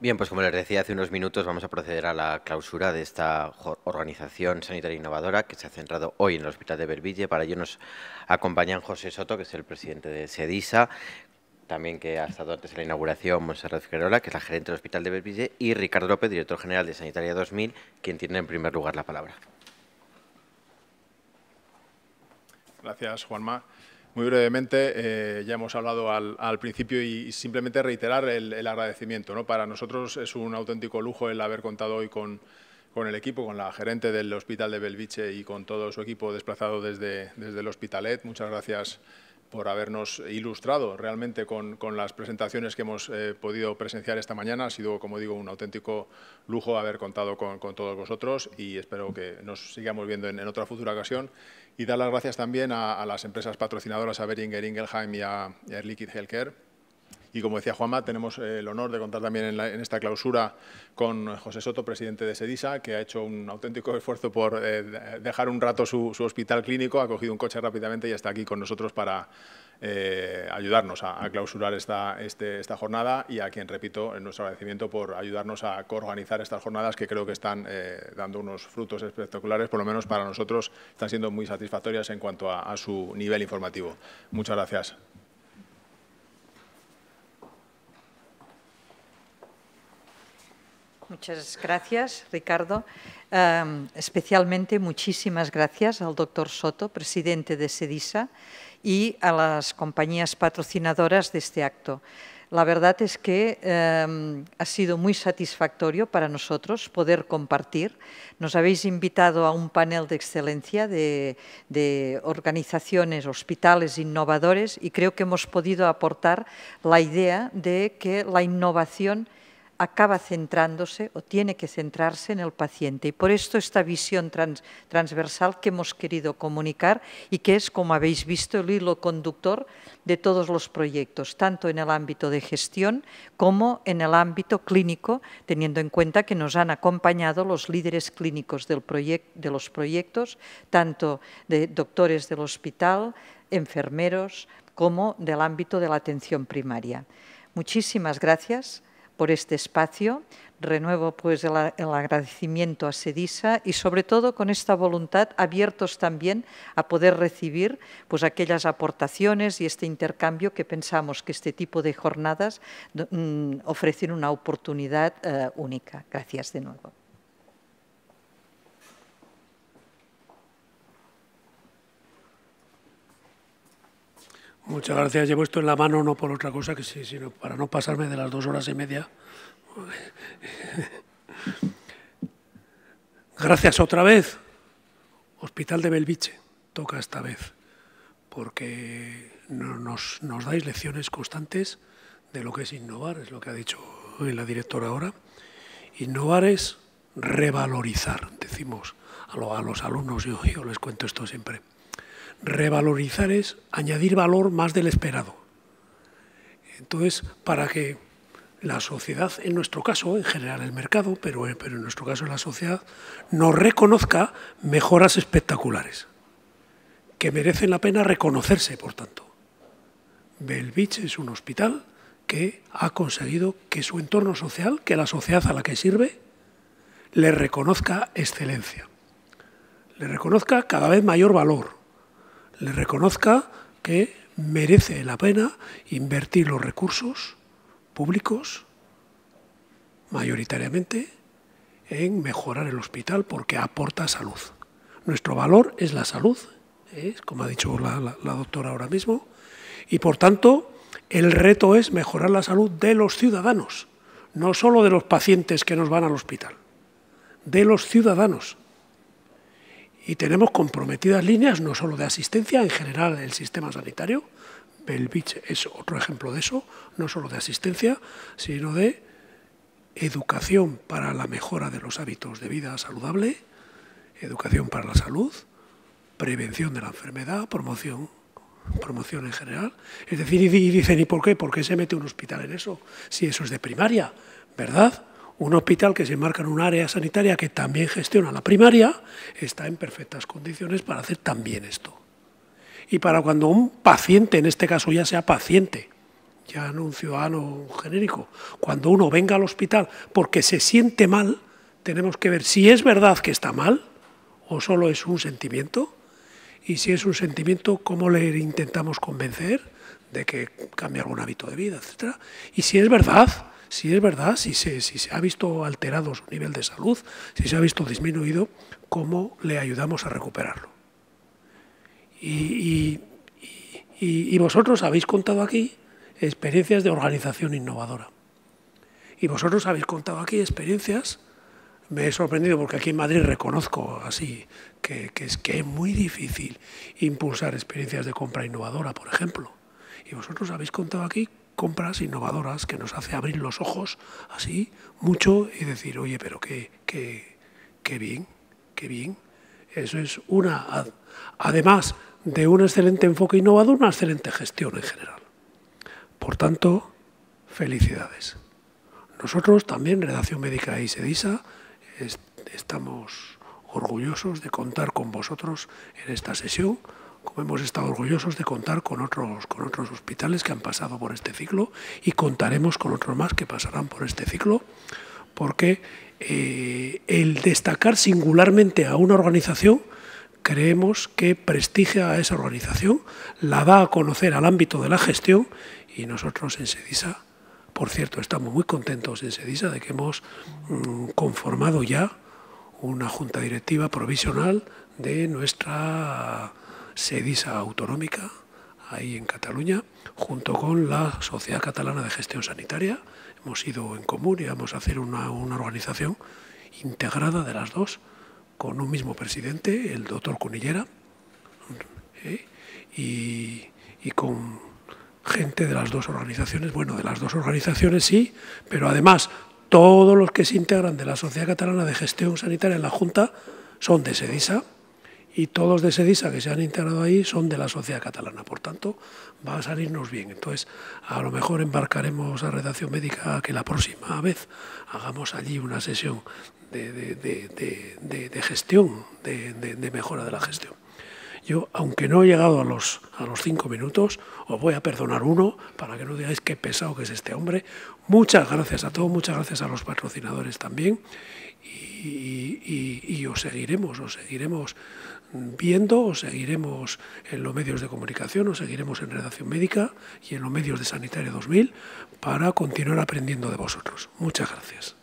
Bien, pues como les decía hace unos minutos, vamos a proceder a la clausura de esta organización sanitaria innovadora que se ha centrado hoy en el Hospital de Belville. Para ello nos acompañan José Soto, que es el presidente de SEDISA, también que ha estado antes en la inauguración Monserrat Figueroa, que es la gerente del Hospital de Belville, y Ricardo López, director general de Sanitaria 2000, quien tiene en primer lugar la palabra. Gracias, Juanma. Muy brevemente, eh, ya hemos hablado al, principio y, simplemente reiterar el, agradecimiento. ¿no? Para nosotros es un auténtico lujo el haber contado hoy con, el equipo, con la gerente del Hospital de Belviche y con todo su equipo desplazado desde, desde el Hospitalet. Muchas gracias por habernos ilustrado realmente con, las presentaciones que hemos eh, podido presenciar esta mañana. Ha sido, como digo, un auténtico lujo haber contado con, todos vosotros y espero que nos sigamos viendo en, otra futura ocasión. Y dar las gracias también a, las empresas patrocinadoras, a Beringer Ingelheim y a, a Liquid Healthcare, y como decía Juanma, tenemos el honor de contar también en, esta clausura con José Soto, presidente de SEDISA, que ha hecho un auténtico esfuerzo por eh, dejar un rato su, hospital clínico, ha cogido un coche rápidamente y está aquí con nosotros para eh, ayudarnos a, clausurar esta, este, esta jornada y a quien, repito, nuestro agradecimiento por ayudarnos a coorganizar estas jornadas que creo que están eh, dando unos frutos espectaculares, por lo menos para nosotros están siendo muy satisfactorias en cuanto a su nivel informativo. Muchas gracias. Muchas gracias, Ricardo. especialmente muchísimas gracias al doctor Soto, presidente de SEDISA, y a las compañías patrocinadoras de este acto. La verdad es que ha sido muy satisfactorio para nosotros poder compartir. Nos habéis invitado a un panel de excelencia de, de, organizaciones, hospitales innovadores y creo que hemos podido aportar la idea de que la innovación acaba centrándose o tiene que centrarse en el paciente. Y por esto esta visión transversal que hemos querido comunicar y que es, como habéis visto, el hilo conductor de todos los proyectos, tanto en el ámbito de gestión como en el ámbito clínico, teniendo en cuenta que nos han acompañado los líderes clínicos de los proyectos, tanto de doctores del hospital, enfermeros, como del ámbito de la atención primaria. Muchísimas gracias por este espacio. Renuevo pues el, agradecimiento a SEDISA y sobre todo con esta voluntad abiertos también a poder recibir pues aquellas aportaciones y este intercambio que pensamos que este tipo de jornadas mm, ofrecen una oportunidad eh, única. Gracias de nuevo. Muchas gracias. Llevo esto en la mano no por otra cosa que sí, sino para no pasarme de las dos horas y media. Gracias otra vez. Hospital de Belviche toca esta vez, porque nos, nos dais lecciones constantes de lo que es innovar, es lo que ha dicho la directora ahora. Innovar es revalorizar, decimos a, los alumnos, yo les cuento esto siempre Revalorizar es añadir valor más del esperado. Entonces, para que la sociedad, en nuestro caso, en general el mercado, pero, pero en nuestro caso la sociedad, nos reconozca mejoras espectaculares, que merecen la pena reconocerse, por tanto. Belvich es un hospital que ha conseguido que su entorno social, que la sociedad a la que sirve, le reconozca excelencia, le reconozca cada vez mayor valor, le reconozca que merece la pena invertir los recursos públicos mayoritariamente en mejorar el hospital porque aporta salud. Nuestro valor es la salud, ¿eh? como ha dicho la, la doctora ahora mismo, y por tanto el reto es mejorar la salud de los ciudadanos, no solo de los pacientes que nos van al hospital, de los ciudadanos y tenemos comprometidas líneas no solo de asistencia, en general el sistema sanitario, Belvich es otro ejemplo de eso, no solo de asistencia, sino de educación para la mejora de los hábitos de vida saludable, educación para la salud, prevención de la enfermedad, promoción, promoción en general. Es decir, y dicen, ¿y por qué? ¿Por qué se mete un hospital en eso? Si eso es de primaria, ¿verdad? Un hospital que se enmarca en un área sanitaria que también gestiona la primaria, está en perfectas condiciones para hacer también esto. Y para cuando un paciente, en este caso ya sea paciente, ya no un ciudadano genérico, cuando uno venga al hospital porque se siente mal, tenemos que ver si es verdad que está mal o solo es un sentimiento, y si es un sentimiento, cómo le intentamos convencer de que cambie algún hábito de vida, etcétera. Y si es verdad, si es verdad, si se, ha visto alterado su nivel de salud, si se ha visto disminuido, cómo le ayudamos a recuperarlo. Y, vosotros habéis contado aquí experiencias de organización innovadora. Y vosotros habéis contado aquí experiencias, me he sorprendido porque aquí en Madrid reconozco así que, es, que es muy difícil impulsar experiencias de compra innovadora, por ejemplo. Y vosotros habéis contado aquí compras innovadoras que nos hace abrir los ojos así mucho y decir, oye, pero qué, qué, qué bien, qué bien. Eso es una, además de un excelente enfoque innovador, una excelente gestión en general. Por tanto, felicidades. Nosotros también, Redacción Médica y SEDISA, estamos orgullosos de contar con vosotros en esta sesión como hemos estado orgullosos de contar con otros, con otros hospitales que han pasado por este ciclo y contaremos con otros más que pasarán por este ciclo, porque eh, el destacar singularmente a una organización creemos que prestigia a esa organización, la da a conocer al ámbito de la gestión y nosotros en SEDISA, por cierto, estamos muy contentos en SEDISA de que hemos mm, conformado ya una junta directiva provisional de nuestra SEDISA autonómica, ahí en Cataluña, junto con la Sociedad Catalana de Gestión Sanitaria. Hemos ido en común y vamos a hacer una, organización integrada de las dos, con un mismo presidente, el doctor Cunillera, ¿eh? y, y con gente de las dos organizaciones, bueno, de las dos organizaciones sí, pero además todos los que se integran de la Sociedad Catalana de Gestión Sanitaria en la Junta son de SEDISA, y todos de SEDISA que se han integrado ahí son de la sociedad catalana. Por tanto, va a salirnos bien. Entonces, a lo mejor embarcaremos a redacción médica que la próxima vez hagamos allí una sesión de, de gestión, de, mejora de la gestión. Yo, aunque no he llegado a los, a los cinco minutos, os voy a perdonar uno para que no digáis qué pesado que es este hombre. Muchas gracias a todos, muchas gracias a los patrocinadores también. Y, y, os seguiremos, os seguiremos viendo, o seguiremos en los medios de comunicación, o seguiremos en Redacción Médica y en los medios de Sanitaria 2000 para continuar aprendiendo de vosotros. Muchas gracias.